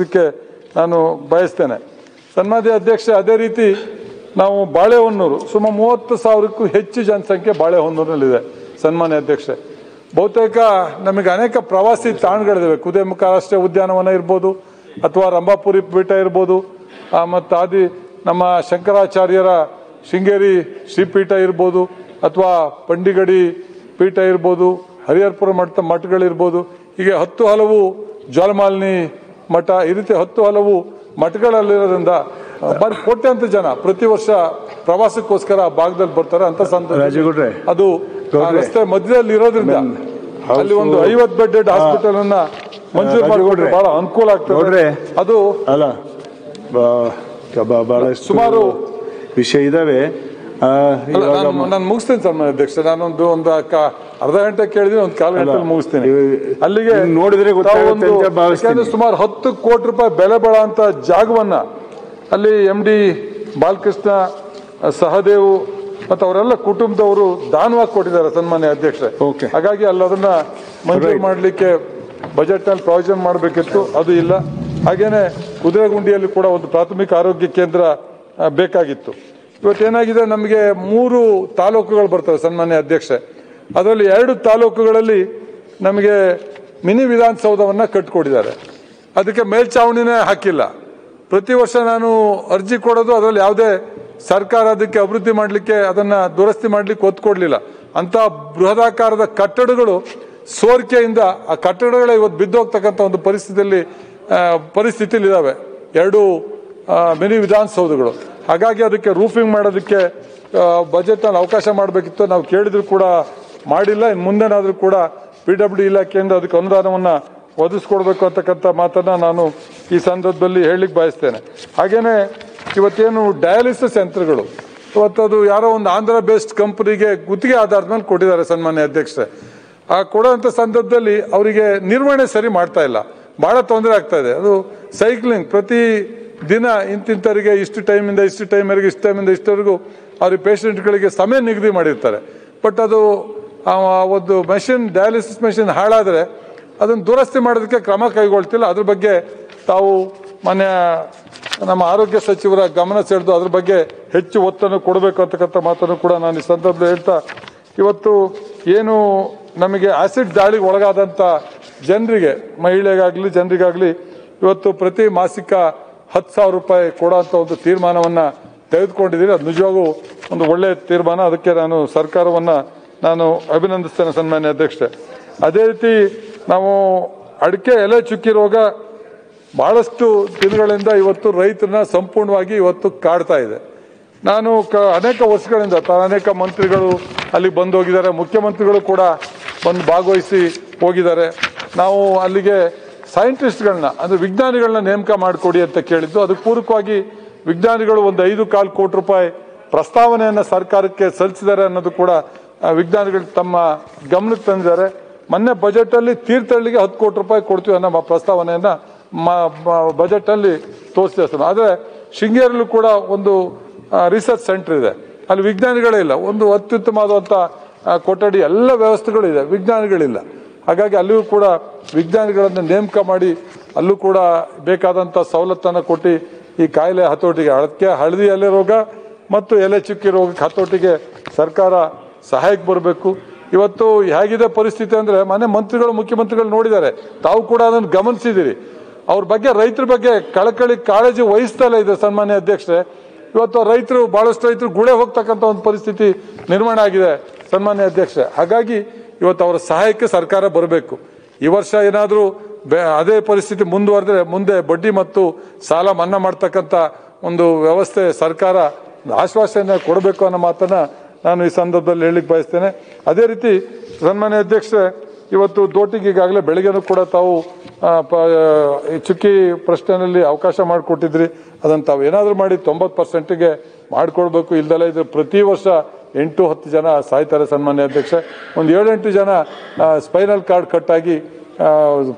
ತಿಳಿಸ್ಲಿಕ್ಕೆ ನಾನು ಬಯಸ್ತೇನೆ. ಸನ್ಮಾನ್ಯ ಅಧ್ಯಕ್ಷ, ಅದೇ ರೀತಿ ನಾವು ಬಾಳೆಹೊನ್ನೂರು, ಸುಮಾರು ಮೂವತ್ತು ಸಾವಿರಕ್ಕೂ ಹೆಚ್ಚು ಜನಸಂಖ್ಯೆ ಬಾಳೆಹೊನ್ನೂರಿನಲ್ಲಿದೆ, ಸನ್ಮಾನ್ಯ ಅಧ್ಯಕ್ಷೆ. ಬಹುತೇಕ ನಮಗೆ ಅನೇಕ ಪ್ರವಾಸಿ ತಾಣಗಳಿದ್ದಾವೆ ಕುದೇಮುಖ ರಾಷ್ಟ್ರೀಯ ಉದ್ಯಾನವನ ಇರ್ಬೋದು, ಅಥವಾ ರಂಭಾಪುರಿ ಪೀಠ ಇರ್ಬೋದು ಮತ್ತು ಆದಿ ನಮ್ಮ ಶಂಕರಾಚಾರ್ಯರ ಶೃಂಗೇರಿ ಶ್ರೀಪೀಠ ಇರ್ಬೋದು, ಅಥವಾ ಪಂಡಿಗಡಿ ಪೀಠ ಇರ್ಬೋದು, ಹರಿಹರ್ಪುರ ಮಠ ಮಠಗಳಿರ್ಬೋದು. ಹೀಗೆ ಹತ್ತು ಹಲವು ಜ್ವಾಲಮಾಲಿನಿ ಮಠ ಈ ರೀತಿ ಹತ್ತು ಹಲವು ಮಠಗಳಲ್ಲಿರೋದ್ರಿಂದ ಬರೀ ಕೋಟ್ಯಾಂತರ ಜನ ಪ್ರತಿ ವರ್ಷ ಪ್ರವಾಸಕ್ಕೋಸ್ಕರ ಆ ಭಾಗದಲ್ಲಿ ಬರ್ತಾರೆ ಅಂತ ಸಂದರ್ಭ ರಾಜೇಗೌಡ್ರೆ ಅದು ರಸ್ತೆ ಮಧ್ಯದಲ್ಲಿ ಇರೋದ್ರಿಂದ ಅಲ್ಲಿ ಒಂದು ಐವತ್ತು ಬೆಡ್ ಹಾಸ್ಪಿಟಲ್ ಅನ್ನ ಮಂಜೂರು ಮಾಡಿಕೊಂಡ್ರೆ ಬಹಳ ಅನುಕೂಲ ಆಗ್ತದೆ. ನೋಡ್ರಿ ಅದು ಅಲ್ಲ ಸುಮಾರು ವಿಷಯ ಇದಾವೆ. ನಾನು ಮುಗಿಸ್ತೇನೆ ಸರ್ ಅಧ್ಯಕ್ಷ. ನಾನೊಂದು ಒಂದು ಅರ್ಧ ಗಂಟೆ ಕೇಳಿದ್ರೆ ಒಂದು ಕಾಲು ಗಂಟೆ ಮುಗಿಸ್ತೀನಿ. ಅಲ್ಲಿಗೆ ನೋಡಿದ್ರೆ ಗೊತ್ತಾಗುತ್ತೆ ಯಾಕಂದ್ರೆ ಸುಮಾರು ಹತ್ತು ಕೋಟಿ ರೂಪಾಯಿ ಬೆಲೆ ಬಾಳುವಂತ ಜಾಗವನ್ನ ಅಲ್ಲಿ ಎಂ ಡಿ ಬಾಲಕೃಷ್ಣ ಸಹದೇವು ಮತ್ತು ಅವರೆಲ್ಲ ಕುಟುಂಬದವರು ದಾನವಾಗಿ ಕೊಟ್ಟಿದ್ದಾರೆ ಸನ್ಮಾನ್ಯ ಅಧ್ಯಕ್ಷರೇ. ಹಾಗಾಗಿ ಅಲ್ಲಿ ಅದನ್ನ ಮಂಜೂರು ಮಾಡಲಿಕ್ಕೆ ಬಜೆಟ್ನಲ್ಲಿ ಪ್ರಾವಿಷನ್ ಮಾಡಬೇಕಿತ್ತು ಅದು ಇಲ್ಲ. ಹಾಗೇನೆ ಕುದುರೆಗುಂಡಿಯಲ್ಲಿ ಕೂಡ ಒಂದು ಪ್ರಾಥಮಿಕ ಆರೋಗ್ಯ ಕೇಂದ್ರ ಬೇಕಾಗಿತ್ತು. ಇವತ್ತೇನಾಗಿದೆ ನಮಗೆ ಮೂರು ತಾಲೂಕುಗಳು ಬರ್ತವೆ ಸನ್ಮಾನ್ಯ ಅಧ್ಯಕ್ಷೆ. ಅದರಲ್ಲಿ ಎರಡು ತಾಲೂಕುಗಳಲ್ಲಿ ನಮಗೆ ಮಿನಿ ವಿಧಾನಸೌಧವನ್ನು ಕಟ್ಟಿಕೊಟ್ಟಿದ್ದಾರೆ ಅದಕ್ಕೆ ಮೇಲ್ಚಾವಣಿನೇ ಹಾಕಿಲ್ಲ. ಪ್ರತಿ ವರ್ಷ ನಾನು ಅರ್ಜಿ ಕೊಡೋದು, ಅದರಲ್ಲಿ ಯಾವುದೇ ಸರ್ಕಾರ ಅದಕ್ಕೆ ಅಭಿವೃದ್ಧಿ ಮಾಡಲಿಕ್ಕೆ, ಅದನ್ನು ದುರಸ್ತಿ ಮಾಡಲಿಕ್ಕೆ ಒತ್ತು ಕೊಡಲಿಲ್ಲ. ಅಂತ ಬೃಹದಾಕಾರದ ಕಟ್ಟಡಗಳು ಸೋರಿಕೆಯಿಂದ, ಆ ಕಟ್ಟಡಗಳೇ ಇವತ್ತು ಬಿದ್ದೋಗ್ತಕ್ಕಂಥ ಒಂದು ಪರಿಸ್ಥಿತಿಯಲ್ಲಿ ಇದಾವೆ ಎರಡು ಮಿನಿ ವಿಧಾನಸೌಧಗಳು. ಹಾಗಾಗಿ ಅದಕ್ಕೆ ರೂಫಿಂಗ್ ಮಾಡೋದಕ್ಕೆ ಬಜೆಟ್ನಲ್ಲಿ ಅವಕಾಶ ಮಾಡಬೇಕಿತ್ತು. ನಾವು ಕೇಳಿದ್ರು ಕೂಡ ಮಾಡಿಲ್ಲ. ಇನ್ನು ಮುಂದೆನಾದರೂ ಕೂಡ ಪಿ ಡಬ್ಲ್ಯೂ ಇಲಾಖೆಯಿಂದ ಅದಕ್ಕೆ ಅನುದಾನವನ್ನು ಒದಗಿಸ್ಕೊಡ್ಬೇಕು ಅಂತಕ್ಕಂಥ ಮಾತನ್ನ ನಾನು ಈ ಸಂದರ್ಭದಲ್ಲಿ ಹೇಳಲಿಕ್ಕೆ ಬಯಸ್ತೇನೆ. ಹಾಗೇನೆ ಇವತ್ತೇನು ಡಯಾಲಿಸಿಸ್ ಯಂತ್ರಗಳು ಇವತ್ತದು ಯಾರೋ ಒಂದು ಆಂಧ್ರ ಬೇಸ್ಡ್ ಕಂಪನಿಗೆ ಗುತ್ತಿಗೆ ಆಧಾರದ ಮೇಲೆ ಕೊಟ್ಟಿದ್ದಾರೆ ಸನ್ಮಾನ್ಯ ಅಧ್ಯಕ್ಷರೇ. ಆ ಕೊಡೋಂಥ ಸಂದರ್ಭದಲ್ಲಿ ಅವರಿಗೆ ನಿರ್ವಹಣೆ ಸರಿ ಮಾಡ್ತಾ ಇಲ್ಲ. ಬಹಳ ತೊಂದರೆ ಆಗ್ತಾ ಇದೆ. ಅದು ಸೈಕ್ಲಿಂಗ್ ಪ್ರತಿ ದಿನ ಇಂತಿಂಥವರಿಗೆ ಇಷ್ಟು ಟೈಮಿಂದ ಇಷ್ಟು ಟೈಮ್ವರೆಗೆ ಇಷ್ಟು ಟೈಮಿಂದ ಇಷ್ಟವರೆಗೂ ಅವ್ರ ಪೇಷಂಟ್ಗಳಿಗೆ ಸಮಯ ನಿಗದಿ ಮಾಡಿರ್ತಾರೆ. ಬಟ್ ಅದು ಒಂದು ಮೆಷಿನ್, ಡಯಾಲಿಸಿಸ್ ಮೆಷಿನ್ ಹಾಳಾದರೆ ಅದನ್ನು ದುರಸ್ತಿ ಮಾಡೋದಕ್ಕೆ ಕ್ರಮ ಕೈಗೊಳ್ತಿಲ್ಲ. ಅದ್ರ ಬಗ್ಗೆ ತಾವು ಮಾನ್ಯ ನಮ್ಮ ಆರೋಗ್ಯ ಸಚಿವರ ಗಮನ ಸೆಳೆದು ಅದ್ರ ಬಗ್ಗೆ ಹೆಚ್ಚು ಒತ್ತನ್ನು ಕೊಡಬೇಕು ಅಂತಕ್ಕಂಥ ಮಾತನ್ನು ಕೂಡ ನಾನು ಈ ಸಂದರ್ಭದಲ್ಲಿ ಹೇಳ್ತಾ, ಇವತ್ತು ಏನು ನಮಗೆ ಆಸಿಡ್ ದಾಳಿಗೆ ಒಳಗಾದಂಥ ಜನರಿಗೆ, ಮಹಿಳೆಗಾಗಲಿ, ಜನರಿಗಾಗಲಿ, ಇವತ್ತು ಪ್ರತಿ ಮಾಸಿಕ ಹತ್ತು ಸಾವಿರ ರೂಪಾಯಿ ಕೊಡೋಂಥ ಒಂದು ತೀರ್ಮಾನವನ್ನು ತೆಗೆದುಕೊಂಡಿದ್ದೀರಿ. ಅದು ನಿಜವಾಗೂ ಒಂದು ಒಳ್ಳೆಯ ತೀರ್ಮಾನ. ಅದಕ್ಕೆ ನಾನು ಸರ್ಕಾರವನ್ನು ನಾನು ಅಭಿನಂದಿಸ್ತೇನೆ ಸನ್ಮಾನ್ಯ ಅಧ್ಯಕ್ಷೆ ಅದೇ ರೀತಿ ನಾವು ಅಡಿಕೆ ಎಲೆ ಚುಕ್ಕಿ ರೋಗ ಬಹಳಷ್ಟು ದಿನಗಳಿಂದ ಇವತ್ತು ರೈತರನ್ನ ಸಂಪೂರ್ಣವಾಗಿ ಇವತ್ತು ಕಾಡ್ತಾ ಇದೆ. ನಾನು ಅನೇಕ ವರ್ಷಗಳಿಂದ ಅನೇಕ ಮಂತ್ರಿಗಳು ಅಲ್ಲಿ ಬಂದು ಹೋಗಿದ್ದಾರೆ ಮುಖ್ಯಮಂತ್ರಿಗಳು ಕೂಡ ಬಂದು ಭಾಗವಹಿಸಿ ಹೋಗಿದ್ದಾರೆ. ನಾವು ಅಲ್ಲಿಗೆ ಸೈಂಟಿಸ್ಟ್ಗಳನ್ನ, ಅಂದ್ರೆ ವಿಜ್ಞಾನಿಗಳನ್ನ ನೇಮಕ ಮಾಡಿಕೊಡಿ ಅಂತ ಕೇಳಿದ್ದು ಅದಕ್ಕೆ ಪೂರಕವಾಗಿ ವಿಜ್ಞಾನಿಗಳು ಒಂದು ಐದು ಕಾಲು ಕೋಟಿ ರೂಪಾಯಿ ಪ್ರಸ್ತಾವನೆಯನ್ನು ಸರ್ಕಾರಕ್ಕೆ ಸಲ್ಲಿಸಿದ್ದಾರೆ ಅನ್ನೋದು ಕೂಡ ವಿಜ್ಞಾನಿಗಳು ತಮ್ಮ ಗಮನಕ್ಕೆ ತಂದಿದ್ದಾರೆ. ಮೊನ್ನೆ ಬಜೆಟಲ್ಲಿ ತೀರ್ಥಹಳ್ಳಿಗೆ ಹತ್ತು ಕೋಟಿ ರೂಪಾಯಿ ಕೊಡ್ತೀವಿ ಅನ್ನೋ ಪ್ರಸ್ತಾವನೆಯನ್ನು ಪ್ರಸ್ತಾವನೆಯನ್ನ ಬಜೆಟ್ ಅಲ್ಲಿ ತೋರಿಸಿದೆ ಆದರೆ ಶೃಂಗೇರಿಯಲ್ಲೂ ಕೂಡ ಒಂದು ರಿಸರ್ಚ್ ಸೆಂಟರ್ ಇದೆ. ಅಲ್ಲಿ ವಿಜ್ಞಾನಿಗಳೇ ಇಲ್ಲ. ಒಂದು ಅತ್ಯುತ್ತಮವಾದಂಥ ಕೊಠಡಿ, ಎಲ್ಲ ವ್ಯವಸ್ಥೆಗಳಿದೆ ವಿಜ್ಞಾನಿಗಳಿಲ್ಲ. ಹಾಗಾಗಿ ಅಲ್ಲಿಯೂ ಕೂಡ ವಿಜ್ಞಾನಿಗಳನ್ನು ನೇಮಕ ಮಾಡಿ ಅಲ್ಲೂ ಕೂಡ ಬೇಕಾದಂಥ ಸವಲತ್ತನ್ನು ಕೊಟ್ಟು ಈ ಕಾಯಿಲೆ ಹತೋಟಿಗೆ ಅದಕ್ಕೆ ಹಳದಿ ಎಲೆ ರೋಗ ಮತ್ತು ಎಲೆ ಚುಕ್ಕಿ ರೋಗಕ್ಕೆ ಹತೋಟಿಗೆ ಸರ್ಕಾರ ಸಹಾಯಕ್ಕೆ ಬರಬೇಕು. ಇವತ್ತು ಹೇಗಿದೆ ಪರಿಸ್ಥಿತಿ ಅಂದರೆ ಮನೆ ಮಂತ್ರಿಗಳು, ಮುಖ್ಯಮಂತ್ರಿಗಳು ನೋಡಿದ್ದಾರೆ. ತಾವು ಕೂಡ ಅದನ್ನು ಗಮನಿಸಿದ್ದೀರಿ. ಅವ್ರ ಬಗ್ಗೆ, ರೈತರ ಬಗ್ಗೆ ಕಳಕಳಿ ಕಾಳಜಿ ವಹಿಸ್ತಲೇ ಇದೆ ಸನ್ಮಾನ್ಯ ಅಧ್ಯಕ್ಷರೇ. ಇವತ್ತು ರೈತರು ಭಾಳಷ್ಟು ರೈತರು ಗುಳೆ ಹೋಗ್ತಕ್ಕಂಥ ಒಂದು ಪರಿಸ್ಥಿತಿ ನಿರ್ಮಾಣ ಆಗಿದೆ ಸನ್ಮಾನ್ಯ ಅಧ್ಯಕ್ಷರೇ. ಹಾಗಾಗಿ ಇವತ್ತು ಅವರ ಸಹಾಯಕ್ಕೆ ಸರ್ಕಾರ ಬರಬೇಕು. ಈ ವರ್ಷ ಏನಾದರೂ ಅದೇ ಪರಿಸ್ಥಿತಿ ಮುಂದುವರೆದ್ರೆ, ಮುಂದೆ ಬಡ್ಡಿ ಮತ್ತು ಸಾಲ ಮನ್ನಾ ಮಾಡ್ತಕ್ಕಂಥ ಒಂದು ವ್ಯವಸ್ಥೆ ಸರ್ಕಾರ ಆಶ್ವಾಸನೆ ಕೊಡಬೇಕು ಅನ್ನೋ ಮಾತನ್ನು ನಾನು ಈ ಸಂದರ್ಭದಲ್ಲಿ ಹೇಳಲಿಕ್ಕೆ ಬಯಸ್ತೇನೆ. ಅದೇ ರೀತಿ ಸನ್ಮಾನ್ಯ ಅಧ್ಯಕ್ಷರೇ, ಇವತ್ತು ದೋಟಿಗೆ ಈಗಾಗಲೇ ಕೂಡ ತಾವು ಚುಕ್ಕಿ ಪ್ರಶ್ನೆಯಲ್ಲಿ ಅವಕಾಶ ಮಾಡಿಕೊಟ್ಟಿದ್ರಿ. ಅದನ್ನು ತಾವು ಏನಾದರೂ ಮಾಡಿ ತೊಂಬತ್ತು ಪರ್ಸೆಂಟಿಗೆ ಮಾಡಿಕೊಡ್ಬೇಕು. ಇಲ್ದಲ್ಲ ಇದ್ರೆ ಪ್ರತಿ ವರ್ಷ ಎಂಟು ಹತ್ತು ಜನ ಸಾಯ್ತಾರೆ ಸನ್ಮಾನ್ಯ ಅಧ್ಯಕ್ಷ. ಒಂದು ಏಳೆಂಟು ಜನ ಸ್ಪೈನಲ್ ಕಾರ್ಡ್ ಕಟ್ಟಾಗಿ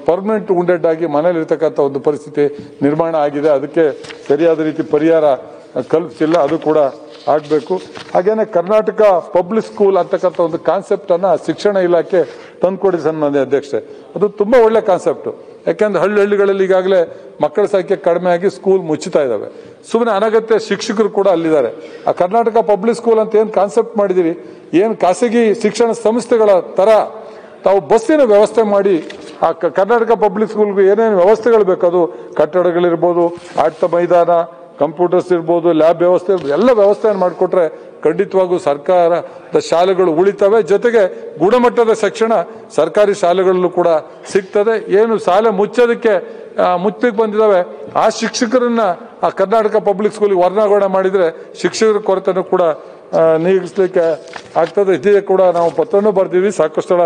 ಪರ್ಮನೆಂಟ್ ಉಂಡೆಡ್ ಆಗಿ ಮನೇಲಿ ಇರ್ತಕ್ಕಂಥ ಒಂದು ಪರಿಸ್ಥಿತಿ ನಿರ್ಮಾಣ ಆಗಿದೆ. ಅದಕ್ಕೆ ಸರಿಯಾದ ರೀತಿ ಪರಿಹಾರ ಕಲ್ಪಿಸಿಲ್ಲ. ಅದು ಕೂಡ ಆಗಬೇಕು. ಹಾಗೇನೆ ಕರ್ನಾಟಕ ಪಬ್ಲಿಕ್ ಸ್ಕೂಲ್ ಅಂತಕ್ಕಂಥ ಒಂದು ಕಾನ್ಸೆಪ್ಟನ್ನು ಶಿಕ್ಷಣ ಇಲಾಖೆ ತಂದುಕೊಡಿ ಸನ್ಮಾನ್ಯ ಅಧ್ಯಕ್ಷೆ. ಅದು ತುಂಬ ಒಳ್ಳೆ ಕಾನ್ಸೆಪ್ಟ್ ಯಾಕೆಂದ್ರೆ ಹಳ್ಳಿ ಹಳ್ಳಿಗಳಲ್ಲಿ ಈಗಾಗಲೇ ಮಕ್ಕಳ ಸಂಖ್ಯೆ ಕಡಿಮೆ ಆಗಿ ಸ್ಕೂಲ್ ಮುಚ್ಚುತ್ತಾ ಇದ್ದಾವೆ ಸುಮ್ಮನೆ ಅನಗತ್ಯ ಶಿಕ್ಷಕರು ಕೂಡ ಅಲ್ಲಿದ್ದಾರೆ. ಆ ಕರ್ನಾಟಕ ಪಬ್ಲಿಕ್ ಸ್ಕೂಲ್ ಅಂತ ಏನು ಕಾನ್ಸೆಪ್ಟ್ ಮಾಡಿದಿರಿ? ಏನು ಖಾಸಗಿ ಶಿಕ್ಷಣ ಸಂಸ್ಥೆಗಳ ತರ ತಾವು ಬಸ್ಸಿನ ವ್ಯವಸ್ಥೆ ಮಾಡಿ ಆ ಕರ್ನಾಟಕ ಪಬ್ಲಿಕ್ ಸ್ಕೂಲ್ಗೆ ಏನೇನು ವ್ಯವಸ್ಥೆಗಳು ಬೇಕು ಅದು ಕಟ್ಟಡಗಳಿರ್ಬೋದು ಆಟ ಮೈದಾನ ಕಂಪ್ಯೂಟರ್ಸ್ ಇರ್ಬೋದು ಲ್ಯಾಬ್ ವ್ಯವಸ್ಥೆ ಇರ್ಬೋದು, ಎಲ್ಲ ವ್ಯವಸ್ಥೆಯನ್ನು ಮಾಡಿಕೊಟ್ರೆ ಖಂಡಿತವಾಗೂ ಸರ್ಕಾರದ ಶಾಲೆಗಳು ಉಳಿತವೆ. ಜೊತೆಗೆ ಗುಣಮಟ್ಟದ ಶಿಕ್ಷಣ ಸರ್ಕಾರಿ ಶಾಲೆಗಳಲ್ಲೂ ಕೂಡ ಸಿಗ್ತದೆ. ಏನು ಶಾಲೆ ಮುಚ್ಚೋದಕ್ಕೆ ಮುಚ್ಚಲಿಕ್ಕೆ ಬಂದಿದ್ದಾವೆ. ಆ ಶಿಕ್ಷಕರನ್ನ ಆ ಕರ್ನಾಟಕ ಪಬ್ಲಿಕ್ ಸ್ಕೂಲಿಗೆ ವರ್ಣಾಗೋಣ ಮಾಡಿದರೆ ಶಿಕ್ಷಕರ ಕೊರತೆನೂ ಕೂಡ ನೀಗಿಸ್ಲಿಕ್ಕೆ ಆಗ್ತದೆ. ಇದೇ ಕೂಡ ನಾವು ಪತ್ರನೂ ಬರೆದಿವಿ ಸಾಕಷ್ಟು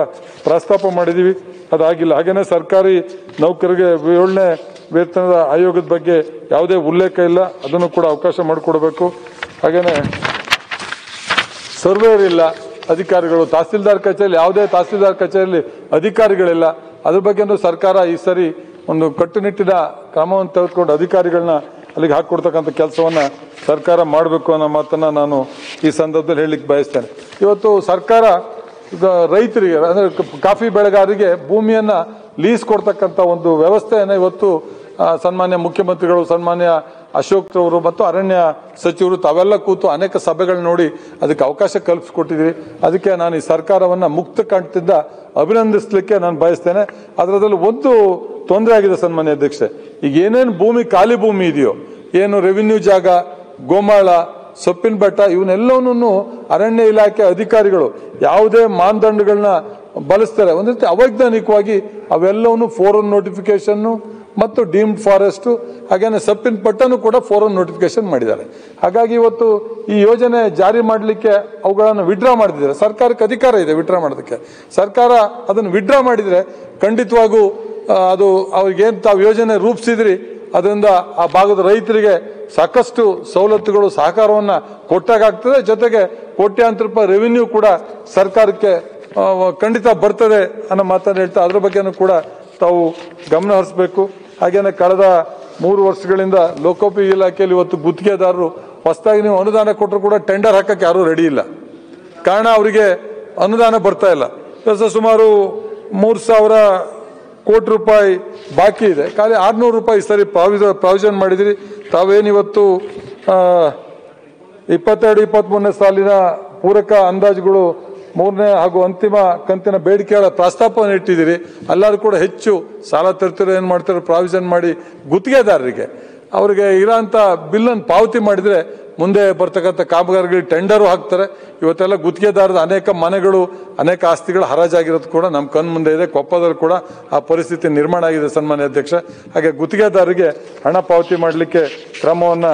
ಪ್ರಸ್ತಾಪ ಮಾಡಿದೀವಿ. ಅದಾಗಿಲ್ಲ. ಹಾಗೇನೆ ಸರ್ಕಾರಿ ನೌಕರರಿಗೆ ಏಳನೇ ವೇತನದ ಆಯೋಗದ ಬಗ್ಗೆ ಯಾವುದೇ ಉಲ್ಲೇಖ ಇಲ್ಲ. ಅದನ್ನು ಕೂಡ ಅವಕಾಶ ಮಾಡಿಕೊಡ್ಬೇಕು. ಹಾಗೇನೆ ಸರ್ವೇರ್ ಇಲ್ಲ, ಅಧಿಕಾರಿಗಳು, ತಹಸೀಲ್ದಾರ್ ಕಚೇರಿ ಯಾವುದೇ ತಹಸೀಲ್ದಾರ್ ಕಚೇರಿಯಲ್ಲಿ ಅಧಿಕಾರಿಗಳಿಲ್ಲ. ಅದ್ರ ಬಗ್ಗೆನೂ ಸರ್ಕಾರ ಈ ಸರಿ ಒಂದು ಕಟ್ಟುನಿಟ್ಟಿನ ಕ್ರಮವನ್ನು ತೆಗೆದುಕೊಂಡು ಅಧಿಕಾರಿಗಳನ್ನ ಅಲ್ಲಿಗೆ ಹಾಕಿಕೊಡ್ತಕ್ಕಂಥ ಕೆಲಸವನ್ನ ಸರ್ಕಾರ ಮಾಡಬೇಕು ಅನ್ನೋ ಮಾತನ್ನ ನಾನು ಈ ಸಂದರ್ಭದಲ್ಲಿ ಹೇಳಲಿಕ್ಕೆ ಬಯಸ್ತೇನೆ. ಇವತ್ತು ಸರ್ಕಾರ ರೈತರಿಗೆ, ಅಂದರೆ ಕಾಫಿ ಬೆಳೆಗಾರರಿಗೆ ಭೂಮಿಯನ್ನು ಲೀಸ್ ಕೊಡ್ತಕ್ಕಂಥ ಒಂದು ವ್ಯವಸ್ಥೆಯನ್ನು ಇವತ್ತು ಸನ್ಮಾನ್ಯ ಮುಖ್ಯಮಂತ್ರಿಗಳು, ಸನ್ಮಾನ್ಯ ಅಶೋಕ್ ಅವರು ಮತ್ತು ಅರಣ್ಯ ಸಚಿವರು ತಾವೆಲ್ಲ ಕೂತು ಅನೇಕ ಸಭೆಗಳು ನೋಡಿ ಅದಕ್ಕೆ ಅವಕಾಶ ಕಲ್ಪಿಸ್ಕೊಟ್ಟಿದ್ರಿ ಅದಕ್ಕೆ ನಾನು ಈ ಸರ್ಕಾರವನ್ನು ಮುಕ್ತ ಕಂಠದಿಂದ ಅಭಿನಂದಿಸಲಿಕ್ಕೆ ನಾನು ಬಯಸ್ತೇನೆ. ಅದರದಲ್ಲಿ ಒಂದು ತೊಂದರೆ ಆಗಿದೆ ಸನ್ಮಾನ್ಯ ಅಧ್ಯಕ್ಷೆ ಈಗ ಏನೇನು ಭೂಮಿ, ಖಾಲಿ ಭೂಮಿ ಇದೆಯೋ, ಏನು ರೆವಿನ್ಯೂ ಜಾಗ, ಗೋಮಾಳ ಸೊಪ್ಪಿನ ಬೆಟ್ಟ, ಇವನ್ನೆಲ್ಲವನ್ನೂ ಅರಣ್ಯ ಇಲಾಖೆ ಅಧಿಕಾರಿಗಳು ಯಾವುದೇ ಮಾನದಂಡಗಳನ್ನ ಬಳಸ್ತಾರೆ. ಒಂದು ರೀತಿ ಅವೈಜ್ಞಾನಿಕವಾಗಿ ಅವೆಲ್ಲವನ್ನೂ ಫೋರನ್ ನೋಟಿಫಿಕೇಶನ್ ಮತ್ತು ಡೀಮ್ಡ್ ಫಾರೆಸ್ಟ್, ಹಾಗೇನೆ ಸಪ್ಪಿನ ಪಟ್ಟನು ಕೂಡ ಫೋರನ್ ನೋಟಿಫಿಕೇಶನ್ ಮಾಡಿದ್ದಾರೆ. ಹಾಗಾಗಿ ಇವತ್ತು ಈ ಯೋಜನೆ ಜಾರಿ ಮಾಡಲಿಕ್ಕೆ ಅವುಗಳನ್ನು ವಿಡ್ರಾ ಮಾಡಿದ್ದಾರೆ. ಸರ್ಕಾರಕ್ಕೆ ಅಧಿಕಾರ ಇದೆ ವಿಡ್ರಾ ಮಾಡೋದಕ್ಕೆ. ಸರ್ಕಾರ ಅದನ್ನು ವಿಡ್ರಾ ಮಾಡಿದರೆ ಖಂಡಿತವಾಗೂ ಅದು ಅವ್ರಿಗೇನು ತಾವು ಯೋಜನೆ ರೂಪಿಸಿದ್ರಿ, ಅದರಿಂದ ಆ ಭಾಗದ ರೈತರಿಗೆ ಸಾಕಷ್ಟು ಸವಲತ್ತುಗಳು, ಸಹಕಾರವನ್ನು ಕೊಟ್ಟಾಗ್ತದೆ ಜೊತೆಗೆ ಕೋಟ್ಯಾಂತರ ರೂಪಾಯಿ ರೆವಿನ್ಯೂ ಕೂಡ ಸರ್ಕಾರಕ್ಕೆ ಖಂಡಿತ ಬರ್ತದೆ ಅನ್ನೋ ಮಾತನ್ನು ಹೇಳ್ತಾ ಅದ್ರ ಬಗ್ಗೆನೂ ಕೂಡ ತಾವು ಗಮನ ಹರಿಸಬೇಕು. ಹಾಗೆಯೇ ಕಳೆದ ಮೂರು ವರ್ಷಗಳಿಂದ ಲೋಕೋಪಯೋಗಿ ಇಲಾಖೆಯಲ್ಲಿ ಇವತ್ತು ಗುತ್ತಿಗೆದಾರರು ಹೊಸದಾಗಿ ನೀವು ಅನುದಾನ ಕೊಟ್ಟರು ಕೂಡ ಟೆಂಡರ್ ಹಾಕಕ್ಕೆ ಯಾರೂ ರೆಡಿ ಇಲ್ಲ. ಕಾರಣ ಅವರಿಗೆ ಅನುದಾನ ಬರ್ತಾ ಇಲ್ಲ. ಇವತ್ತು ಸುಮಾರು ಮೂರು ಸಾವಿರ ಕೋಟಿ ರೂಪಾಯಿ ಬಾಕಿ ಇದೆ. ಖಾಲಿ ಆರುನೂರು ರೂಪಾಯಿ ಸರಿ ಪ್ರಾವಿಸ, ಪ್ರಾವಿಷನ್ ಮಾಡಿದಿರಿ. ತಾವೇನಿವತ್ತು ಇಪ್ಪತ್ತೆರಡು ಇಪ್ಪತ್ತ್ಮೂರನೇ ಸಾಲಿನ ಪೂರಕ ಅಂದಾಜುಗಳು ಮೂರನೇ ಹಾಗೂ ಅಂತಿಮ ಕಂತಿನ ಬೇಡಿಕೆಗಳ ಪ್ರಸ್ತಾಪವನ್ನು ಇಟ್ಟಿದ್ದೀರಿ. ಎಲ್ಲರೂ ಕೂಡ ಹೆಚ್ಚು ಸಾಲ ತರ್ತಿರೋ ಏನು ಮಾಡ್ತಾರೆ ಪ್ರಾವಿಷನ್ ಮಾಡಿ ಗುತ್ತಿಗೆದಾರರಿಗೆ. ಅವರಿಗೆ ಇರೋಂಥ ಬಿಲ್ಲನ್ನು ಪಾವತಿ ಮಾಡಿದರೆ ಮುಂದೆ ಬರ್ತಕ್ಕಂಥ ಕಾಮಗಾರಿಗಳಿಗೆ ಟೆಂಡರು ಹಾಕ್ತಾರೆ. ಇವತ್ತೆಲ್ಲ ಗುತ್ತಿಗೆದಾರದ ಅನೇಕ ಮನೆಗಳು ಅನೇಕ ಆಸ್ತಿಗಳು ಹರಾಜಾಗಿರೋದು ಕೂಡ ನಮ್ಮ ಕಣ್ಣು ಮುಂದೆ ಇದೆ. ಕೊಪ್ಪದಲ್ಲಿ ಕೂಡ ಆ ಪರಿಸ್ಥಿತಿ ನಿರ್ಮಾಣ ಆಗಿದೆ ಸನ್ಮಾನ್ಯ ಅಧ್ಯಕ್ಷ. ಹಾಗೆ ಗುತ್ತಿಗೆದಾರರಿಗೆ ಹಣ ಪಾವತಿ ಮಾಡಲಿಕ್ಕೆ ಕ್ರಮವನ್ನ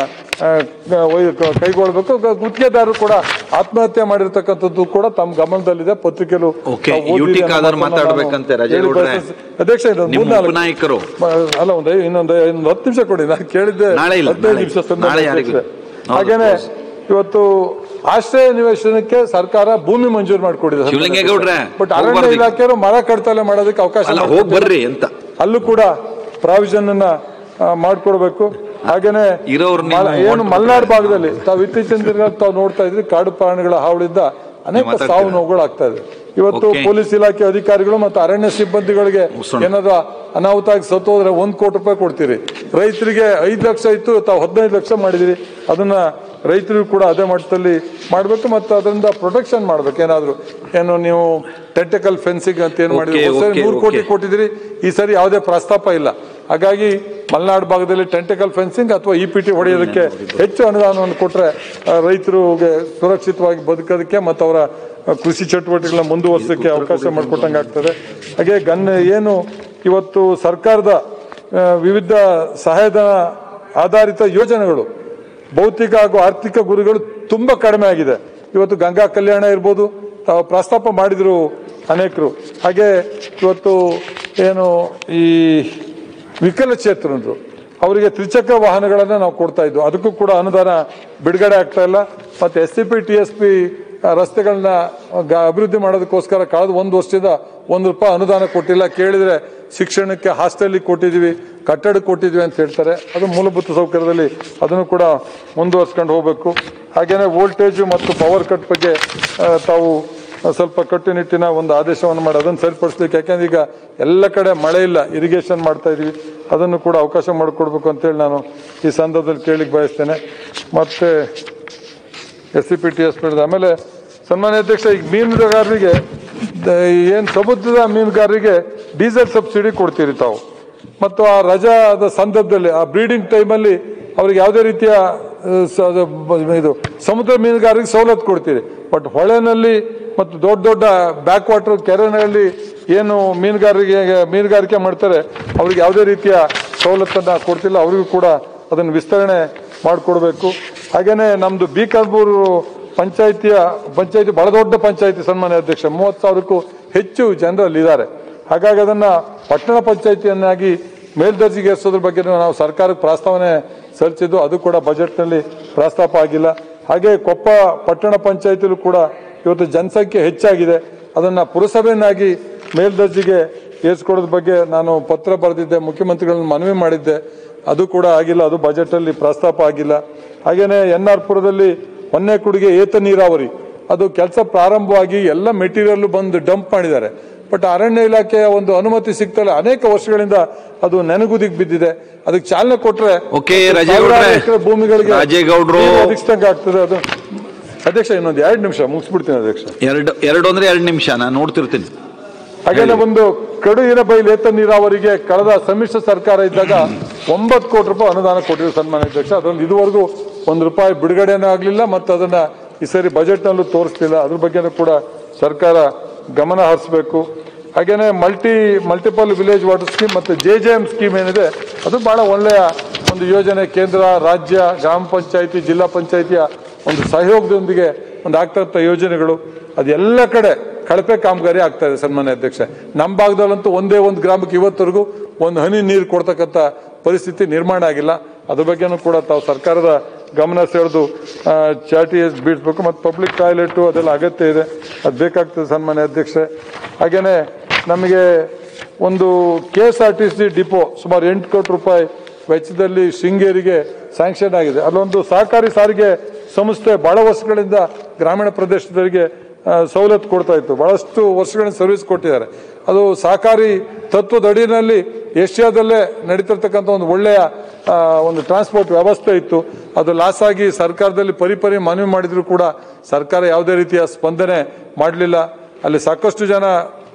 ಕೈಗೊಳ್ಬೇಕು ಗುತ್ತಿಗೆದಾರರು ಕೂಡ ಆತ್ಮಹತ್ಯೆ ಮಾಡಿರ್ತಕ್ಕಂಥದ್ದು ಕೂಡ ತಮ್ಮ ಗಮನದಲ್ಲಿದೆ. ಪತ್ರಿಕೆಲು. ಅಧ್ಯಕ್ಷ ಅಲ್ಲ. ಒಂದು ಇನ್ನೊಂದು ಹತ್ತು ನಿಮಿಷ ಕೊಡಿ. ನಾನು ಕೇಳಿದ್ದೆ ಹದಿನೈದು ನಿಮಿಷ ಹಾಗೇನೆ ಇವತ್ತು ಆಶ್ರಯ ನಿವೇಶನಕ್ಕೆ ಸರ್ಕಾರ ಭೂಮಿ ಮಂಜೂರು ಮಾಡಿಕೊಡಿದೆ ಬಟ್ ಅರಣ್ಯ ಇಲಾಖೆಯವರು ಮರ ಕಡ್ತಲೆ ಮಾಡೋದಕ್ಕೆ ಅವಕಾಶ ಬರ್ರಿ ಅಂತ. ಅಲ್ಲೂ ಕೂಡ ಪ್ರಾವಿಷನ್ ಅನ್ನ ಮಾಡ್ಕೊಡ್ಬೇಕು. ಹಾಗೇನೆ ಏನು ಮಲೆನಾಡು ಭಾಗದಲ್ಲಿ ತಾವು ಇತ್ತೀಚಿನ ದಿನಗಳಲ್ಲಿ ತಾವು ನೋಡ್ತಾ ಇದ್ರಿ ಕಾಡು ಪ್ರಾಣಿಗಳ ಹಾವಳಿಂದ ಅನೇಕ? ಸಾವು ನೋವುಗಳು ಆಗ್ತಾ ಇದೆ. ಇವತ್ತು ಪೊಲೀಸ್ ಇಲಾಖೆ ಅಧಿಕಾರಿಗಳು ಮತ್ತು ಅರಣ್ಯ ಸಿಬ್ಬಂದಿಗಳಿಗೆ ಏನಾದ್ರೂ ಏನಾದ್ರು ಅನಾಹುತ ಆಗಿ ಸತ್ತೋದ್ರೆ ಒಂದು ಕೋಟಿ ರೂಪಾಯಿ ಕೊಡ್ತೀರಿ. ರೈತರಿಗೆ ಐದು ಲಕ್ಷ ಇತ್ತು ತಾವು ಹದಿನೈದು ಲಕ್ಷ ಮಾಡಿದಿರಿ. ಅದನ್ನ ರೈತರಿಗೂ ಕೂಡ ಅದೇ ಮಟ್ಟದಲ್ಲಿ ಮಾಡಬೇಕು ಮತ್ತು ಅದರಿಂದ ಪ್ರೊಟೆಕ್ಷನ್ ಮಾಡ್ಬೇಕು. ಏನಾದ್ರು ಏನು ನೀವು ಟೆಂಟಕಲ್ ಫೆನ್ಸಿಂಗ್ ಅಂತ ಏನು ಮಾಡಿದ್ರು? ಸರಿ ನೂರು ಕೋಟಿ ಕೊಟ್ಟಿದ್ರಿ ಕೊಟ್ಟಿದ್ದೀರಿ ಈ ಸರಿ ಯಾವುದೇ ಪ್ರಸ್ತಾಪ ಇಲ್ಲ. ಹಾಗಾಗಿ ಮಲೆನಾಡು ಭಾಗದಲ್ಲಿ ಟೆಂಟಕಲ್ ಫೆನ್ಸಿಂಗ್ ಅಥವಾ ಇ ಪಿ ಟಿ ಹೊಡೆಯೋದಕ್ಕೆ ಹೆಚ್ಚು ಅನುದಾನವನ್ನು ಕೊಟ್ಟರೆ ರೈತರಿಗೆ ಸುರಕ್ಷಿತವಾಗಿ ಬದುಕೋದಕ್ಕೆ ಮತ್ತು ಅವರ ಕೃಷಿ ಚಟುವಟಿಕೆಗಳನ್ನ ಮುಂದುವರ್ಸೋಕ್ಕೆ ಅವಕಾಶ ಮಾಡಿಕೊಟ್ಟಂಗೆ ಆಗ್ತದೆ. ಹಾಗೆ ಗನ್ ಏನು ಇವತ್ತು ಸರ್ಕಾರದ ವಿವಿಧ ಸಹಾಯಧನ ಆಧಾರಿತ ಯೋಜನೆಗಳು ಭೌತಿಕ ಹಾಗೂ ಆರ್ಥಿಕ ಗುರಿಗಳು ತುಂಬ ಕಡಿಮೆ ಆಗಿದೆ. ಇವತ್ತು ಗಂಗಾ ಕಲ್ಯಾಣ ಇರ್ಬೋದು ತಾವು ಪ್ರಸ್ತಾಪ ಮಾಡಿದ್ರು ಅನೇಕರು. ಹಾಗೆ ಇವತ್ತು ಏನು ಈ ವಿಕಲಚೇತನರು ಅವರಿಗೆ ತ್ರಿಚಕ್ರ ವಾಹನಗಳನ್ನು ನಾವು ಕೊಡ್ತಾ ಇದ್ವು. ಅದಕ್ಕೂ ಕೂಡ ಅನುದಾನ ಬಿಡುಗಡೆ ಆಗ್ತಾ ಇಲ್ಲ. ಮತ್ತು S C P T S P ರಸ್ತೆಗಳನ್ನ ಅಭಿವೃದ್ಧಿ ಮಾಡೋದಕ್ಕೋಸ್ಕರ ಕಳೆದ ಒಂದು ವರ್ಷದಿಂದ ಒಂದು ರೂಪಾಯಿ ಅನುದಾನ ಕೊಟ್ಟಿಲ್ಲ. ಕೇಳಿದರೆ ಶಿಕ್ಷಣಕ್ಕೆ ಹಾಸ್ಟೆಲಿಗೆ ಕೊಟ್ಟಿದ್ದೀವಿ ಕಟ್ಟಡಕ್ಕೆ ಕೊಟ್ಟಿದ್ವಿ ಅಂತ ಹೇಳ್ತಾರೆ. ಅದು ಮೂಲಭೂತ ಸೌಕರ್ಯದಲ್ಲಿ ಅದನ್ನು ಕೂಡ ಮುಂದುವರ್ಸ್ಕೊಂಡು ಹೋಗಬೇಕು. ಹಾಗೆಯೇ ವೋಲ್ಟೇಜು ಮತ್ತು ಪವರ್ ಕಟ್ ಬಗ್ಗೆ ತಾವು ಸ್ವಲ್ಪ ಕಟ್ಟುನಿಟ್ಟಿನ ಒಂದು ಆದೇಶವನ್ನು ಮಾಡಿ, ಅದನ್ನು ಸರಿಪಡಿಸ್ಲಿಕ್ಕೆ. ಯಾಕೆಂದ್ರೆ ಈಗ ಎಲ್ಲ ಕಡೆ ಮಳೆ ಇಲ್ಲ ಇರಿಗೇಷನ್ ಮಾಡ್ತಾ ಇದೀವಿ. ಅದನ್ನು ಕೂಡ ಅವಕಾಶ ಮಾಡಿಕೊಡ್ಬೇಕು ಅಂತೇಳಿ ನಾನು ಈ ಸಂದರ್ಭದಲ್ಲಿ ಕೇಳಿ ಬಯಸ್ತೇನೆ. ಮತ್ತೆ S C P T S ಆಮೇಲೆ ಸನ್ಮಾನ್ಯ ಅಧ್ಯಕ್ಷ, ಈಗ ಮೀನುಗಾರರಿಗೆ ಏನು ಸಮುದ್ರದ ಮೀನುಗಾರರಿಗೆ ಡೀಸೆಲ್ ಸಬ್ಸಿಡಿ ಕೊಡ್ತೀರಿ ತಾವು. ಮತ್ತು ಆ ರಜಾದ ಸಂದರ್ಭದಲ್ಲಿ, ಆ ಬ್ರೀಡಿಂಗ್ ಟೈಮಲ್ಲಿ ಅವ್ರಿಗೆ ಯಾವುದೇ ರೀತಿಯ ಇದು ಸಮುದ್ರ ಮೀನುಗಾರರಿಗೆ ಸವಲತ್ತು ಕೊಡ್ತೀರಿ. ಬಟ್ ಹೊಳೆನಲ್ಲಿ ಮತ್ತು ದೊಡ್ಡ ದೊಡ್ಡ ಬ್ಯಾಕ್ ವಾಟರ್ ಕೆರೆನಲ್ಲಿ ಏನು ಮೀನುಗಾರರಿಗೆ, ಮೀನುಗಾರಿಕೆ ಮಾಡ್ತಾರೆ, ಅವ್ರಿಗೆ ಯಾವುದೇ ರೀತಿಯ ಸವಲತ್ತನ್ನು ಕೊಡ್ತಿಲ್ಲ. ಅವರಿಗೂ ಕೂಡ ಅದನ್ನು ವಿಸ್ತರಣೆ ಮಾಡಿಕೊಡ್ಬೇಕು. ಹಾಗೆಯೇ ನಮ್ಮದು ಬೀಕರ್ಬೂರು ಪಂಚಾಯಿತಿಯ, ಪಂಚಾಯಿತಿ ಬಹಳ ದೊಡ್ಡ ಪಂಚಾಯಿತಿ ಸನ್ಮಾನ್ಯ ಅಧ್ಯಕ್ಷ, ಮೂವತ್ತು ಸಾವಿರಕ್ಕೂ ಹೆಚ್ಚು ಜನರಲ್ಲಿ ಇದ್ದಾರೆ. ಹಾಗಾಗಿ ಅದನ್ನು ಪಟ್ಟಣ ಪಂಚಾಯಿತಿಯನ್ನಾಗಿ ಮೇಲ್ದರ್ಜೆಗೆ ಏರಿಸೋದ್ರ ಬಗ್ಗೆ ನಾವು ಸರ್ಕಾರಕ್ಕೆ ಪ್ರಸ್ತಾವನೆ ಸಲ್ಲಿಸಿದ್ದು, ಅದು ಕೂಡ ಬಜೆಟ್ನಲ್ಲಿ ಪ್ರಸ್ತಾಪ ಆಗಿಲ್ಲ. ಹಾಗೆ ಕೊಪ್ಪ ಪಟ್ಟಣ ಪಂಚಾಯಿತಿಲೂ ಕೂಡ ಇವತ್ತು ಜನಸಂಖ್ಯೆ ಹೆಚ್ಚಾಗಿದೆ. ಅದನ್ನು ಪುರಸಭೆಯನ್ನಾಗಿ ಮೇಲ್ದರ್ಜೆಗೆ ಏರಿಸ್ಕೊಡೋದ್ರ ಬಗ್ಗೆ ನಾನು ಪತ್ರ ಬರೆದಿದ್ದೆ ಮುಖ್ಯಮಂತ್ರಿಗಳನ್ನ ಮನವಿ ಮಾಡಿದ್ದೆ. ಅದು ಕೂಡ ಆಗಿಲ್ಲ ಅದು ಬಜೆಟಲ್ಲಿ ಪ್ರಸ್ತಾಪ ಆಗಿಲ್ಲ. ಹಾಗೆಯೇ ಎನ್ ಆರ್ ಪುರದಲ್ಲಿ ಹೊನ್ನೆಕುಡಿಗೆ ಏತ ನೀರಾವರಿ. ಅದು ಕೆಲಸ ಪ್ರಾರಂಭವಾಗಿ ಎಲ್ಲ ಮೆಟೀರಿಯಲ್ ಬಂದು ಡಂಪ್ ಮಾಡಿದ್ದಾರೆ. ಬಟ್ ಅರಣ್ಯ ಇಲಾಖೆಯ ಒಂದು ಅನುಮತಿ ಸಿಗ್ತಲ್ಲ ಅನೇಕ ವರ್ಷಗಳಿಂದ ಅದು ನೆನಗುದಿಗೆ ಬಿದ್ದಿದೆ. ಅದಕ್ಕೆ ಚಾಲನೆ ಕೊಟ್ಟರೆ ಭೂಮಿಗಳಿಗೆ ಆಗ್ತದೆ. ಅದು ಅಧ್ಯಕ್ಷ ಇನ್ನೊಂದು ಎರಡು ನಿಮಿಷ ಮುಗಿಸ್ಬಿಡ್ತೀನಿ ಅಧ್ಯಕ್ಷ. ಎರಡು ಎರಡು ಅಂದ್ರೆ ಎರಡು ನಿಮಿಷ ನಾನು ನೋಡ್ತಿರ್ತೀನಿ. ಹಾಗೇನೆ ಒಂದು ಕಡುವಿನ ಬೈಲೇತ ನೀರಾವರಿಗೆ ಕಳೆದ ಸಮ್ಮಿಶ್ರ ಸರ್ಕಾರ ಇದ್ದಾಗ ಒಂಬತ್ತು ಕೋಟಿ ರೂಪಾಯಿ ಅನುದಾನ ಕೊಟ್ಟಿದ್ರು ಸನ್ಮಾನ್ಯ ಅಧ್ಯಕ್ಷ. ಅದೊಂದು ಇದುವರೆಗೂ ಒಂದು ರೂಪಾಯಿ ಬಿಡುಗಡೆನೂ ಆಗಲಿಲ್ಲ ಮತ್ತು ಅದನ್ನ ಈ ಸರಿ ಬಜೆಟ್ನಲ್ಲೂ ತೋರಿಸ್ತಿಲ್ಲ ಅದ್ರ ಬಗ್ಗೆನೂ ಕೂಡ ಸರ್ಕಾರ ಗಮನ ಹರಿಸಬೇಕು. ಹಾಗೇನೆ multi multiple village water scheme ಮತ್ತು ಜೆ ಜೆ ಎಂ ಸ್ಕೀಮ್ ಏನಿದೆ ಅದು ಬಹಳ ಒಳ್ಳೆಯ ಒಂದು ಯೋಜನೆ. ಕೇಂದ್ರ ರಾಜ್ಯ ಗ್ರಾಮ ಪಂಚಾಯಿತಿ ಜಿಲ್ಲಾ ಪಂಚಾಯಿತಿಯ ಒಂದು ಸಹಯೋಗದೊಂದಿಗೆ ಒಂದು ಆಗ್ತಾ ಯೋಜನೆಗಳು ಅದೆಲ್ಲ ಕಡೆ ಕಳಪೆ ಕಾಮಗಾರಿ ಆಗ್ತಾ ಇದೆ ಸನ್ಮಾನ್ಯ ಅಧ್ಯಕ್ಷ ನಮ್ಮ ಭಾಗದಲ್ಲಂತೂ ಒಂದೇ ಒಂದು ಗ್ರಾಮಕ್ಕೆ ಇವತ್ತರೆಗೂ ಒಂದು ಹನಿ ನೀರು ಕೊಡ್ತಕ್ಕಂಥ ಪರಿಸ್ಥಿತಿ ನಿರ್ಮಾಣ ಆಗಿಲ್ಲ. ಅದ್ರ ಬಗ್ಗೆನೂ ಕೂಡ ತಾವು ಸರ್ಕಾರದ ಗಮನ ಸೆಳೆದು ಚಾಟಿ ಬೀಳಿಸ್ಬೇಕು ಮತ್ತು ಪಬ್ಲಿಕ್ ಟಾಯ್ಲೆಟು ಅದೆಲ್ಲ ಅಗತ್ಯ ಇದೆ. ಅದು ಬೇಕಾಗ್ತದೆ ಸನ್ಮಾನ್ಯ ಅಧ್ಯಕ್ಷೆ ಹಾಗೆಯೇ ನಮಗೆ ಒಂದು K S R T C depot ಸುಮಾರು ಎಂಟು ಕೋಟಿ ರೂಪಾಯಿ ವೆಚ್ಚದಲ್ಲಿ ಶೃಂಗೇರಿಗೆ ಸ್ಯಾಂಕ್ಷನ್ ಆಗಿದೆ. ಅಲ್ಲೊಂದು ಸಹಕಾರಿ ಸಾರಿಗೆ ಸಂಸ್ಥೆ ಬಹಳ ವರ್ಷಗಳಿಂದ ಗ್ರಾಮೀಣ ಪ್ರದೇಶದವರಿಗೆ ಸವಲತ್ತು ಕೊಡ್ತಾ ಇತ್ತು. ಬಹಳಷ್ಟು ವರ್ಷಗಳಿಂದ ಸರ್ವಿಸ್ ಕೊಟ್ಟಿದ್ದಾರೆ. ಅದು ಸಹಕಾರಿ ತತ್ವದ ಅಡಿಯಲ್ಲಿ ಏಷ್ಯಾದಲ್ಲೇ ನಡೀತಿರ್ತಕ್ಕಂಥ ಒಂದು ಒಳ್ಳೆಯ ಒಂದು ಟ್ರಾನ್ಸ್ಪೋರ್ಟ್ ವ್ಯವಸ್ಥೆ ಇತ್ತು. ಅದು ಲಾಸ್ ಆಗಿ ಸರ್ಕಾರದಲ್ಲಿ ಪರಿಪರಿ ಮನವಿ ಮಾಡಿದರೂ ಕೂಡ ಸರ್ಕಾರ ಯಾವುದೇ ರೀತಿಯ ಸ್ಪಂದನೆ ಮಾಡಲಿಲ್ಲ. ಅಲ್ಲಿ ಸಾಕಷ್ಟು ಜನ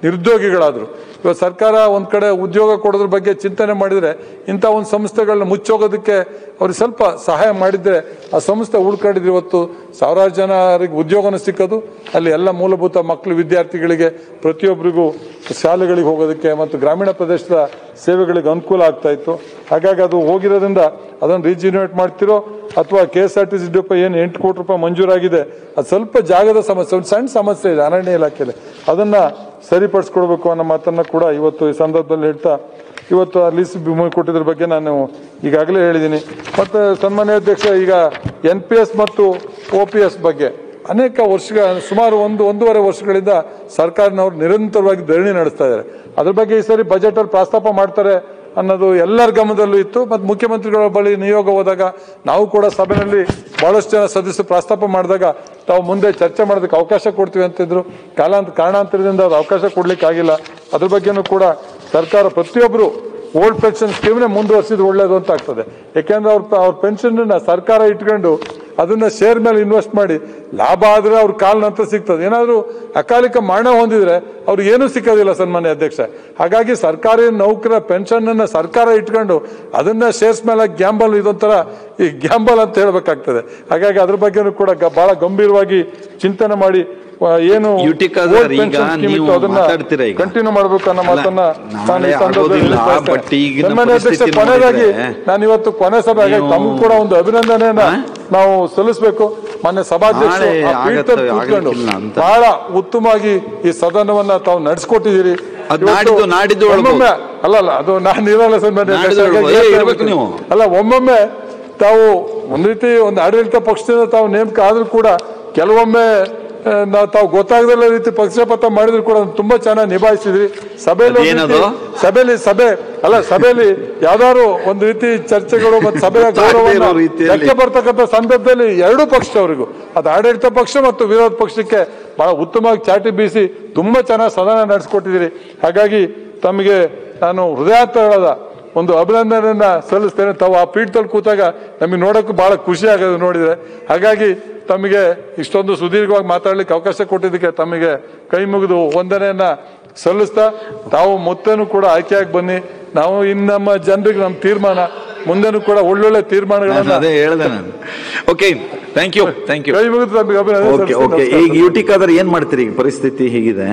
ನಿರುದ್ಯೋಗಿಗಳಾದರು. ಇವಾಗ ಸರ್ಕಾರ ಒಂದು ಕಡೆ ಉದ್ಯೋಗ ಕೊಡೋದ್ರ ಬಗ್ಗೆ ಚಿಂತನೆ ಮಾಡಿದರೆ ಇಂಥ ಒಂದು ಸಂಸ್ಥೆಗಳನ್ನ ಮುಚ್ಚೋಗೋದಕ್ಕೆ ಅವ್ರಿಗೆ ಸ್ವಲ್ಪ ಸಹಾಯ ಮಾಡಿದರೆ ಆ ಸಂಸ್ಥೆ ಉಳ್ಕೊಂಡಿದ್ರೆ ಇವತ್ತು ಸಾವಿರಾರು ಜನರಿಗೆ ಉದ್ಯೋಗನೂ ಸಿಕ್ಕೋದು. ಅಲ್ಲಿ ಎಲ್ಲ ಮೂಲಭೂತ ಮಕ್ಕಳು, ವಿದ್ಯಾರ್ಥಿಗಳಿಗೆ, ಪ್ರತಿಯೊಬ್ಬರಿಗೂ ಶಾಲೆಗಳಿಗೆ ಹೋಗೋದಕ್ಕೆ ಮತ್ತು ಗ್ರಾಮೀಣ ಪ್ರದೇಶದ ಸೇವೆಗಳಿಗೆ ಅನುಕೂಲ ಆಗ್ತಾ ಇತ್ತು. ಹಾಗಾಗಿ ಅದು ಹೋಗಿರೋದ್ರಿಂದ ಅದನ್ನು ರೀಜಿನೇಟ್ ಮಾಡ್ತಿರೋ ಅಥವಾ K S R T C depot ಏನು ಎಂಟು ಕೋಟಿ ರೂಪಾಯಿ ಮಂಜೂರಾಗಿದೆ. ಅದು ಸ್ವಲ್ಪ ಜಾಗದ ಸಮಸ್ಯೆ, ಒಂದು ಸಣ್ಣ ಸಮಸ್ಯೆ ಇದೆ ಅರಣ್ಯ ಇಲಾಖೆಯಲ್ಲಿ. ಅದನ್ನ ಸರಿಪಡಿಸ್ಕೊಡ್ಬೇಕು ಅನ್ನೋ ಮಾತನ್ನ ಕೂಡ ಇವತ್ತು ಈ ಸಂದರ್ಭದಲ್ಲಿ ಹೇಳ್ತಾ, ಇವತ್ತು ಆ ಲೀಸ್ ಕೊಟ್ಟಿದ್ರ ಬಗ್ಗೆ ನಾನು ಈಗಾಗಲೇ ಹೇಳಿದ್ದೀನಿ ಮತ್ತು ಸನ್ಮಾನ್ಯ ಅಧ್ಯಕ್ಷ, ಈಗ ಎನ್ ಪಿ ಎಸ್ ಮತ್ತು ಒ ಪಿ ಎಸ್ ಬಗ್ಗೆ ಅನೇಕ ವರ್ಷಗಳ, ಸುಮಾರು ಒಂದು, ಒಂದೂವರೆ ವರ್ಷಗಳಿಂದ ಸರ್ಕಾರನವರು ನಿರಂತರವಾಗಿ ಧರಣಿ ನಡೆಸ್ತಾ ಇದ್ದಾರೆ. ಅದ್ರ ಬಗ್ಗೆ ಈ ಸರಿ ಬಜೆಟಲ್ಲಿ ಪ್ರಸ್ತಾಪ ಮಾಡ್ತಾರೆ. ಅನ್ನೋದು ಎಲ್ಲರ ಗಮನದಲ್ಲೂ ಇತ್ತು. ಮತ್ತು ಮುಖ್ಯಮಂತ್ರಿಗಳ ಬಳಿ ನಿಯೋಗ ಹೋದಾಗ ನಾವು ಕೂಡ ಸಭೆಯಲ್ಲಿ ಭಾಳಷ್ಟು ಜನ ಸದಸ್ಯರು ಪ್ರಸ್ತಾಪ ಮಾಡಿದಾಗ ತಾವು ಮುಂದೆ ಚರ್ಚೆ ಮಾಡೋದಕ್ಕೆ ಅವಕಾಶ ಕೊಡ್ತೀವಿ ಅಂತಿದ್ರು. ಕಾಲಾಂತ, ಕಾರಣಾಂತರದಿಂದ ಅದು ಅವಕಾಶ ಕೊಡಲಿಕ್ಕಾಗಿಲ್ಲ. ಅದ್ರ ಬಗ್ಗೆನೂ ಕೂಡ ಸರ್ಕಾರ ಪ್ರತಿಯೊಬ್ಬರು ಓಲ್ಡ್ ಪೆನ್ಷನ್ ಸ್ಕೀಮ್ನೇ ಮುಂದುವರಿಸಿದ್ರೆ ಒಳ್ಳೇದು ಅಂತ ಆಗ್ತದೆ. ಯಾಕೆಂದ್ರೆ ಅವ್ರ ಅವ್ರ ಪೆನ್ಷನ್ನ ಸರ್ಕಾರ ಇಟ್ಕೊಂಡು ಅದನ್ನ ಶೇರ್ ಮೇಲೆ ಇನ್ವೆಸ್ಟ್ ಮಾಡಿ ಲಾಭ ಆದರೆ ಅವ್ರ ಕಾಲ ನಂತರ ಸಿಗ್ತದೆ. ಏನಾದರೂ ಅಕಾಲಿಕ ಮರಣ ಹೊಂದಿದ್ರೆ ಅವ್ರು ಏನೂ ಸಿಕ್ಕೋದಿಲ್ಲ ಸನ್ಮಾನ್ಯ ಅಧ್ಯಕ್ಷ. ಹಾಗಾಗಿ ಸರ್ಕಾರಿ ನೌಕರ ಪೆನ್ಷನ್ ಅನ್ನ ಸರ್ಕಾರ ಇಟ್ಕೊಂಡು ಅದನ್ನ ಶೇರ್ಸ್ ಮೇಲೆ ಗ್ಯಾಂಬಲ್ ಇದೊಂಥರ ಈ ಗ್ಯಾಂಬಲ್ ಅಂತ ಹೇಳ್ಬೇಕಾಗ್ತದೆ. ಹಾಗಾಗಿ ಅದ್ರ ಬಗ್ಗೆನೂ ಕೂಡ ಬಹಳ ಗಂಭೀರವಾಗಿ ಚಿಂತನೆ ಮಾಡಿ ಏನು ಈಗ ನೀವು ಮಾತಾಡ್ತೀರಾ ಈಗ? ಕಂಟಿನ್ಯೂ ಮಾಡಬೇಕು ಅನ್ನೋ ಮಾತನ್ನ ನಾನು ಈ ಸಂದರ್ಭದಲ್ಲಿ ಸನ್ಮಾನ್ಯ ಅಧ್ಯಕ್ಷ ಕೊನೆಯದಾಗಿ ನಾನು ಇವತ್ತು ಕೊನೆ ಸಭೆ ಹಾಗಾಗಿ ತಮಗೂ ಕೂಡ ಒಂದು ಅಭಿನಂದನೆಯನ್ನ ನಾವು ಸಲ್ಲಿಸಬೇಕು ಮೊನ್ನೆ ಸಭಾಧ್ಯಕ್ಷ ಕೂತ್ಕೊಂಡು. ಬಹಳ ಉತ್ತಮವಾಗಿ ಈ ಸದನವನ್ನ ತಾವು ನಡೆಸ್ಕೊಟ್ಟಿದ್ದೀರಿ. ಒಮ್ಮೊಮ್ಮೆ ಅಲ್ಲ ಅಲ್ಲ ಅದು ನಾನು ಇರಲ್ಲ ಸನ್ಮಾನ್ಯ. ಅಲ್ಲ ಒಮ್ಮೊಮ್ಮೆ ತಾವು ಒಂದ್ ರೀತಿ ಒಂದು ಆಡಳಿತ ಪಕ್ಷದಿಂದ ತಾವು ನೇಮಕ ಆದ್ರೂ ಕೂಡ ಕೆಲವೊಮ್ಮೆ ತಾವು ಗೊತ್ತಾಗದಲ್ಲ ರೀತಿ ಪಕ್ಷಪಾತ ಮಾಡಿದ್ರು ಕೂಡ ತುಂಬಾ ಚೆನ್ನಾಗಿ ನಿಭಾಯಿಸಿದ್ರಿ. ಸಭೆಯಲ್ಲಿ ಸಭೆಯಲ್ಲಿ ಸಭೆ ಅಲ್ಲ ಸಭೆಯಲ್ಲಿ ಯಾವ್ದಾದ್ರು ಒಂದು ರೀತಿ ಚರ್ಚೆಗಳು ಮತ್ತೆ ಸಭೆಯ ಗೌರವ ಲೆಕ್ಕ ಬರ್ತಕ್ಕಂಥ ಸಂದರ್ಭದಲ್ಲಿ ಎರಡೂ ಪಕ್ಷದವರಿಗೂ ಅದು ಆಡಳಿತ ಪಕ್ಷ ಮತ್ತು ವಿರೋಧ ಪಕ್ಷಕ್ಕೆ ಬಹಳ ಉತ್ತಮವಾಗಿ ಚಾಟಿ ಬೀಸಿ ತುಂಬಾ ಚೆನ್ನಾಗಿ ಸದನ ನಡೆಸಿಕೊಟ್ಟಿದ್ದೀರಿ. ಹಾಗಾಗಿ ತಮಗೆ ನಾನು ಹೃದಯಾಂತರಾಳದ ಒಂದು ಅಭಿನಂದನೆಯನ್ನ ಸಲ್ಲಿಸ್ತೇನೆ. ತಾವು ಆ ಪೀಠದಲ್ಲಿ ಕೂತಾಗ ನಮಗೆ ನೋಡೋಕ್ಕೂ ಭಾಳ ಖುಷಿ ಆಗೋದು ನೋಡಿದರೆ. ಹಾಗಾಗಿ ತಮಗೆ ಇಷ್ಟೊಂದು ಸುದೀರ್ಘವಾಗಿ ಮಾತಾಡಲಿಕ್ಕೆ ಅವಕಾಶ ಕೊಟ್ಟಿದ್ದಕ್ಕೆ ತಮಗೆ ಕೈ ಮುಗಿದು ವಂದನೆಯನ್ನ ಸಲ್ಲಿಸ್ತಾ ತಾವು ಮೊತ್ತನು ಕೂಡ ಆಯ್ಕೆಯಾಗಿ ಬನ್ನಿ. ನಾವು ಇನ್ನು ನಮ್ಮ ಜನರಿಗೆ ನಮ್ಮ ತೀರ್ಮಾನ ಮುಂದೆನೂ ಕೂಡ ಒಳ್ಳೊಳ್ಳೆ ತೀರ್ಮಾನಗಳನ್ನು ತೀರ್ಮಾನಗಳನ್ನ ಅದೇ ಹೇಳ್ದೆ ನಾನು. Okay thank you thank you ಅಭಿನಂದನೆ ಓಕೆ ಓಕೆ ಈಗ ಯು ಆದರೆ ಏನ್ ಮಾಡ್ತೀರಿ? ಈಗ ಪರಿಸ್ಥಿತಿ ಹೀಗಿದೆ.